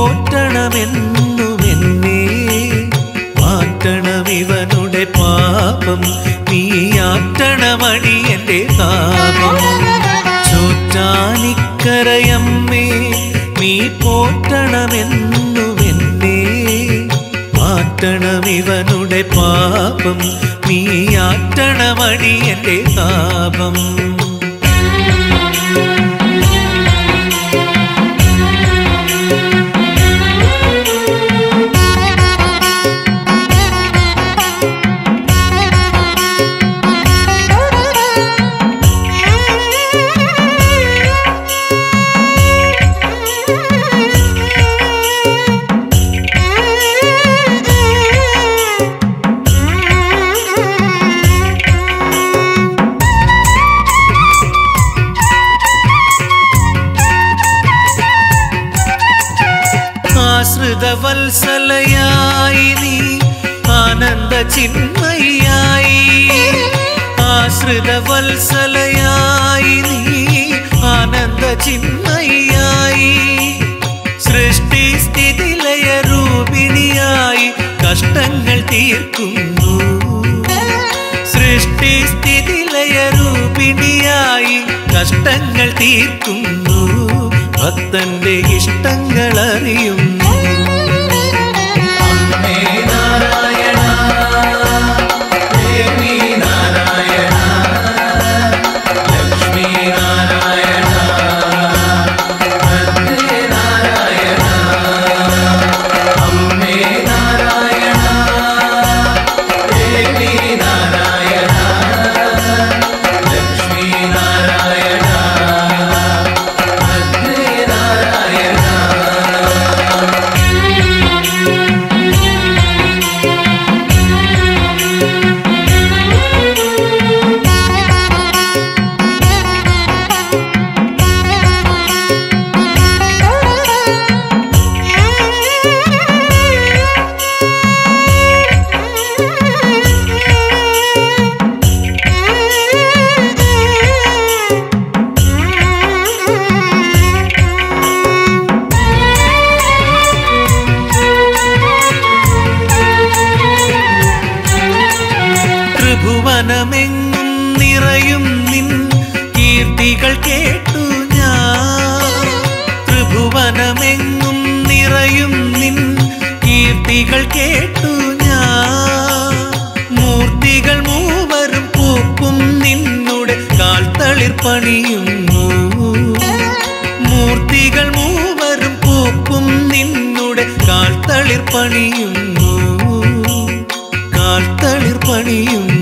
പോറ്റണമെന്നുമെന്നേ മാറ്റണമിവനുടെ പാപം നീയാറ്റണമണി എന്റെ പാപം ചോറ്റാനിക്കരയമ്മേ നീ പോറ്റണമെന്നുമെന്നേ മാറ്റണമിവനുടെ പാപം നീയാറ്റണമണി എന്റെ പാപം ആശ്രിതവത്സലയായി നീ ആനന്ദ ചിന്മയായി ആശ്രിതവത്സലയായി നീ ആനന്ദ ചിന്മയായി സൃഷ്ടി സ്ഥിതി ലയരൂപിണിയായി കഷ്ടങ്ങൾ തീർക്കുന്നു. സൃഷ്ടി സ്ഥിതി ലയരൂപിണിയായി കഷ്ടങ്ങൾ തീർക്കുന്നു. ഭക്തന്റെ ഇഷ്ടങ്ങൾ മനമെങ്ങും നിറയും നിൻ കീർത്തികൾ കേട്ടു ഞാൻ. ത്രിഭുവനമെങ്ങും നിറയും നിൻ കീർത്തികൾ കേട്ടു ഞാൻ. മൂർത്തികൾ മൂവരും പൂക്കും നിന്നുടെ കാൽ തളിർപ്പണിയുന്നു മൂർത്തികൾ മൂവരും പൂക്കും നിന്നുടെ കാൽ തളിർപ്പണിയുന്നു കാൽ തളിർപ്പണിയുന്നു